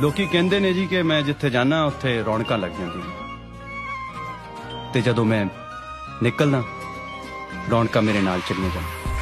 ਲੋਕੀ ਕਹਿੰਦੇ ਨੇ ਜੀ ਕਿ ਮੈਂ ਜਿੱਥੇ ਜਾਣਾ ਉੱਥੇ ਰੌਣਕਾਂ ਲੱਗ ਜਾਂਦੀਆਂ ਤੇ ਜਦੋਂ ਮੈਂ ਨਿਕਲਦਾ ਰੌਣਕਾਂ ਮੇਰੇ ਨਾਲ ਚੱਲੀਆਂ ਜਾਂਦੀਆਂ